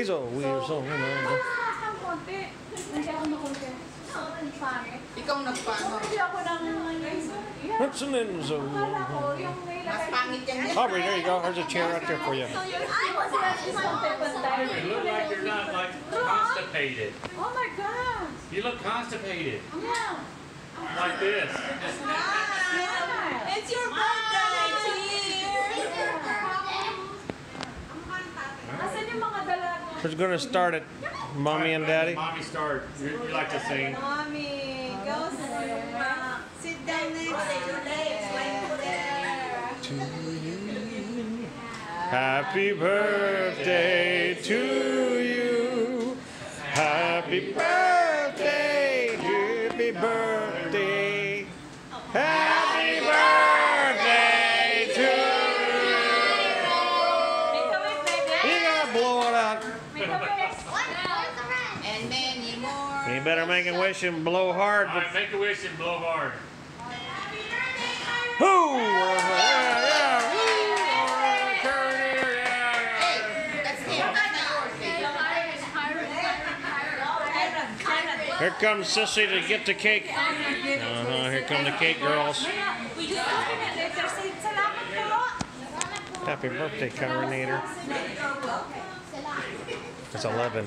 Hazel, we are so, you know. Ah, ang konti. Hindi ako makonti. Ang pangit. Ikaw nagpaano. Hindi ako nang... Yeah. What's in it? So, Akala yung Mas pangit yan. Aubrey, there you go. There's a chair right there for you. I was just pantay-pantay. You look like you're not like constipated. Oh my God. You look constipated. Yeah. Like this. Yeah. It's your birthday, cheers! Asan yung mga dalaga? Who's going to start it? Mommy and daddy? Mommy start. You, you like to sing. Mommy, go sit down next to legs like there. Happy birthday to you. Happy birthday. Happy birthday. You. You blow it out. May kawis. And many more. You better make a wish and blow hard. All right, make a wish and blow hard. Whoo! Yeah, yeah. Woo! Terminator, yeah. That's him. That's not yours. Here comes Sissy to get the cake. Uh-huh, here come the cake girls. Happy birthday, Terminator. It's 11.